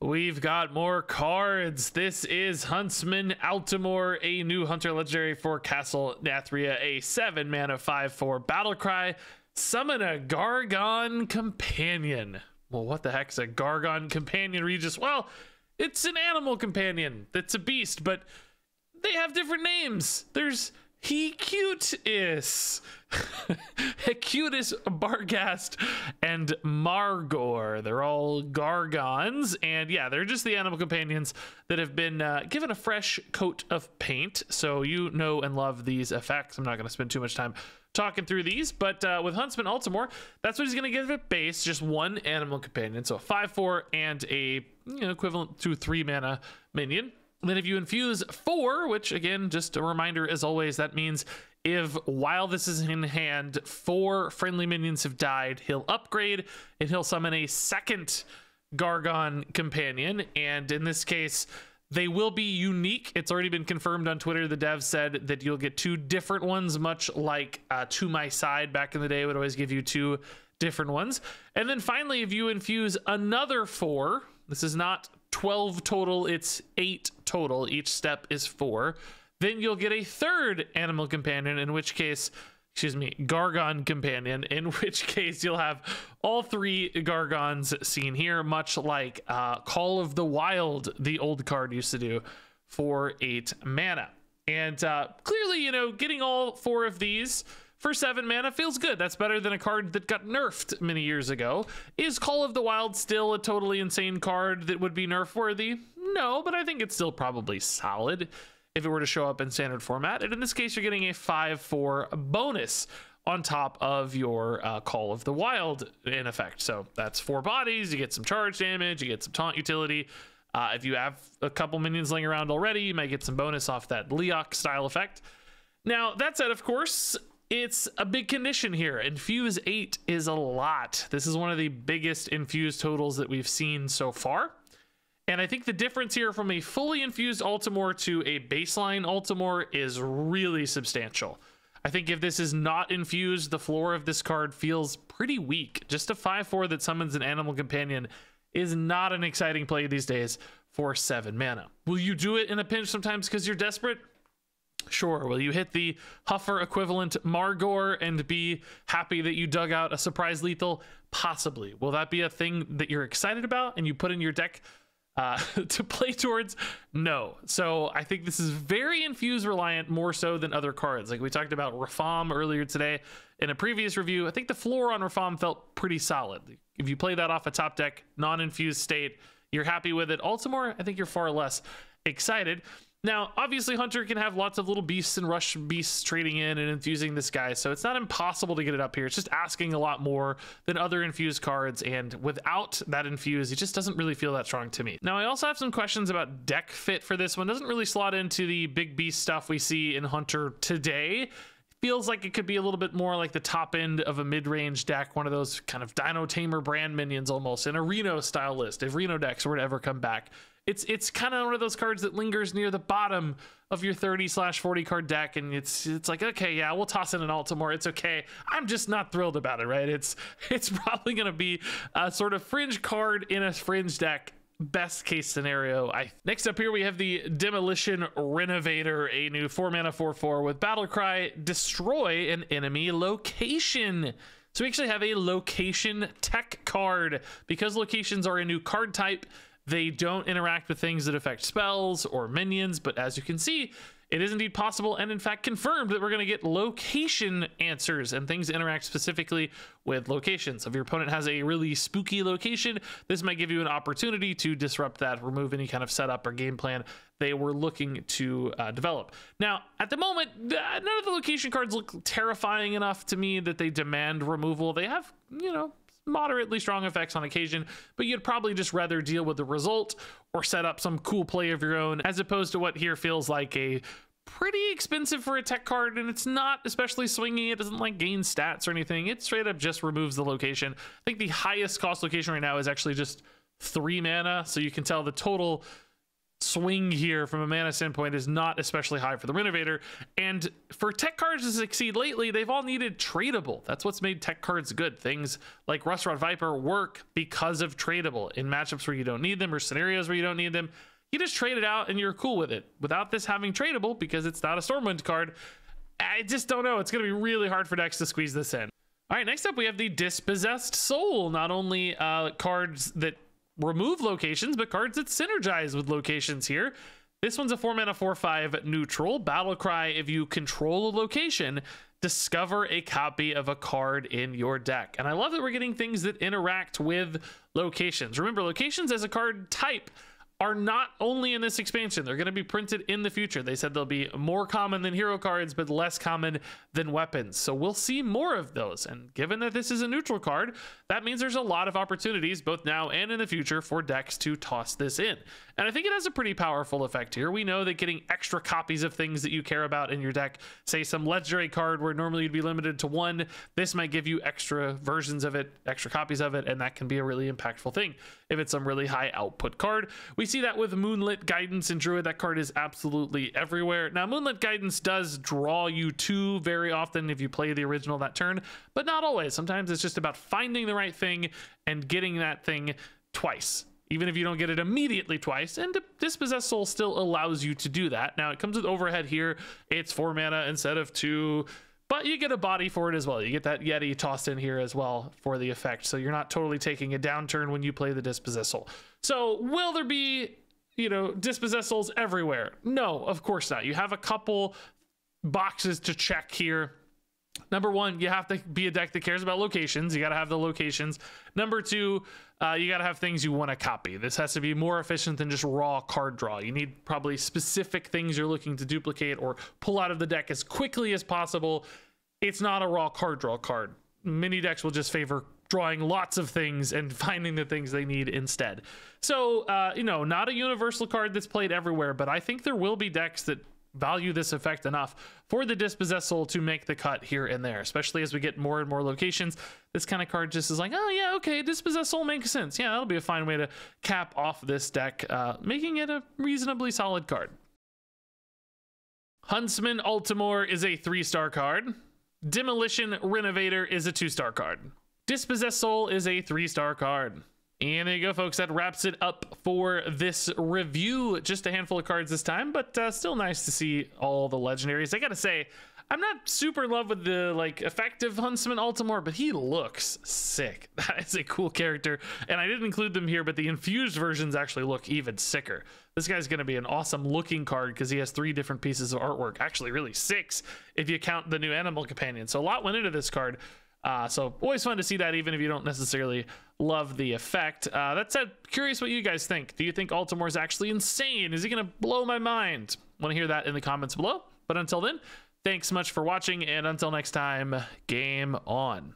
We've got more cards. This is Huntsman Altimor, a new Hunter Legendary for Castle Nathria, a 7 mana 5 4 battle cry. Summon a Gargon Companion. Well, what the heck is a Gargon Companion, Regis? Well, it's an animal companion that's a beast, but they have different names. There's he cute is Hecutis Barghast and Margore. They're all Gargons, and yeah, they're just the animal companions that have been uh, given a fresh coat of paint. So you know and love these effects. I'm not going to spend too much time talking through these, but uh, with Huntsman Altimor, that's what he's going to give it base, just one animal companion. So a 5-4 and a you know, equivalent to 3 mana minion. Then if you infuse four, which again, just a reminder as always, that means if while this is in hand, four friendly minions have died, he'll upgrade and he'll summon a second Gargon companion. And in this case, they will be unique. It's already been confirmed on Twitter. The dev said that you'll get two different ones, much like uh, To My Side back in the day would always give you two different ones. And then finally, if you infuse another four, this is not 12 total, it's eight total. Each step is four. Then you'll get a third animal companion, in which case, excuse me, Gargon companion, in which case you'll have all three Gargons seen here, much like uh, Call of the Wild, the old card used to do for eight mana. And uh, clearly, you know, getting all four of these for seven mana feels good. That's better than a card that got nerfed many years ago. Is Call of the Wild still a totally insane card that would be nerf worthy? No, but I think it's still probably solid if it were to show up in standard format. And in this case, you're getting a 5 4 bonus on top of your uh, Call of the Wild in effect. So that's four bodies, you get some charge damage, you get some taunt utility. Uh, if you have a couple minions laying around already, you might get some bonus off that Leokk style effect. Now, that said, of course, it's a big condition here. Infuse 8 is a lot. This is one of the biggest infuse totals that we've seen so far. And I think the difference here from a fully infused Altimor to a baseline Altimor is really substantial. I think if this is not infused, the floor of this card feels pretty weak. Just a 5-4 that summons an animal companion is not an exciting play these days for 7 mana. Will you do it in a pinch sometimes because you're desperate? Sure. Will you hit the Huffer equivalent Margore and be happy that you dug out a surprise lethal? Possibly. Will that be a thing that you're excited about and you put in your deck uh, to play towards? No. So I think this is very infuse reliant more so than other cards. Like we talked about Rafaam earlier today in a previous review. I think the floor on Rafaam felt pretty solid. If you play that off a top deck, non infused state, you're happy with it. Altimor, I think you're far less excited. Now, obviously, Hunter can have lots of little beasts and rush beasts trading in and infusing this guy, so it's not impossible to get it up here. It's just asking a lot more than other infused cards, and without that infuse, it just doesn't really feel that strong to me. Now, I also have some questions about deck fit for this one. Doesn't really slot into the big beast stuff we see in Hunter today feels like it could be a little bit more like the top end of a mid-range deck, one of those kind of Dinotamer Brann minions almost, in a Reno style list, if Reno decks were to ever come back. It's it's kind of one of those cards that lingers near the bottom of your 30 slash 40 card deck, and it's it's like okay, yeah, we'll toss in an Altimor. It's okay. I'm just not thrilled about it, right? It's it's probably gonna be a sort of fringe card in a fringe deck best case scenario. I next up here we have the Demolition Renovator, a new four mana four four with battle cry, destroy an enemy location. So we actually have a location tech card because locations are a new card type. They don't interact with things that affect spells or minions, but as you can see, it is indeed possible and in fact confirmed that we're going to get location answers and things interact specifically with locations. If your opponent has a really spooky location, this might give you an opportunity to disrupt that, remove any kind of setup or game plan they were looking to uh, develop. Now, at the moment, none of the location cards look terrifying enough to me that they demand removal. They have, you know, moderately strong effects on occasion, but you'd probably just rather deal with the result or set up some cool play of your own as opposed to what here feels like a pretty expensive for a tech card and it's not especially swingy it doesn't like gain stats or anything it straight up just removes the location. I think the highest cost location right now is actually just three mana so you can tell the total swing here from a mana standpoint is not especially high for the Renovator. And for tech cards to succeed lately, they've all needed tradable. That's what's made tech cards good. Things like Rustrod Viper work because of tradable in matchups where you don't need them or scenarios where you don't need them. You just trade it out and you're cool with it. Without this having tradable, because it's not a Stormwind card, I just don't know. It's going to be really hard for decks to squeeze this in. All right, next up we have the Dispossessed Soul. Not only uh, cards that remove locations, but cards that synergize with locations here. This one's a 4 mana 4 5 neutral. Battle Cry if you control a location, discover a copy of a card in your deck. And I love that we're getting things that interact with locations. Remember, locations as a card type are not only in this expansion, they're going to be printed in the future. They said they'll be more common than hero cards, but less common than weapons. So we'll see more of those. And given that this is a neutral card, that means there's a lot of opportunities, both now and in the future, for decks to toss this in. And I think it has a pretty powerful effect here. We know that getting extra copies of things that you care about in your deck, say some legendary card where normally you'd be limited to one, this might give you extra versions of it, extra copies of it, and that can be a really impactful thing. If it's some really high output card, we see that with Moonlit Guidance and Druid. That card is absolutely everywhere. Now, Moonlit Guidance does draw you to very often if you play the original that turn, but not always. Sometimes it's just about finding the right thing and getting that thing twice even if you don't get it immediately twice. And Dispossessed Soul still allows you to do that. Now, it comes with overhead here. It's four mana instead of two, but you get a body for it as well. You get that Yeti tossed in here as well for the effect. So you're not totally taking a downturn when you play the Dispossessed Soul. So will there be, you know, Dispossessed Souls everywhere? No, of course not. You have a couple boxes to check here Number one, you have to be a deck that cares about locations. You got to have the locations. Number two, uh, you got to have things you want to copy. This has to be more efficient than just raw card draw. You need probably specific things you're looking to duplicate or pull out of the deck as quickly as possible. It's not a raw card draw card. Many decks will just favor drawing lots of things and finding the things they need instead. So, uh, you know, not a universal card that's played everywhere, but I think there will be decks that value this effect enough for the dispossessed soul to make the cut here and there, especially as we get more and more locations. This kind of card just is like, oh yeah, okay, dispossessed soul makes sense. Yeah, that'll be a fine way to cap off this deck, uh, making it a reasonably solid card. Huntsman Ultimore is a three-star card. Demolition Renovator is a two-star card. Dispossessed Soul is a three-star card. And there you go, folks. That wraps it up for this review. Just a handful of cards this time, but uh, still nice to see all the legendaries. I gotta say, I'm not super in love with the like effective Huntsman Ultimore, but he looks sick. That is a cool character, and I didn't include them here, but the infused versions actually look even sicker. This guy's going to be an awesome looking card because he has three different pieces of artwork. Actually, really six if you count the new animal companion. So a lot went into this card. Uh, so always fun to see that, even if you don't necessarily love the effect. Uh, that said, curious what you guys think. Do you think Ultimore is actually insane? Is he going to blow my mind? Want to hear that in the comments below. But until then, thanks so much for watching, and until next time, game on.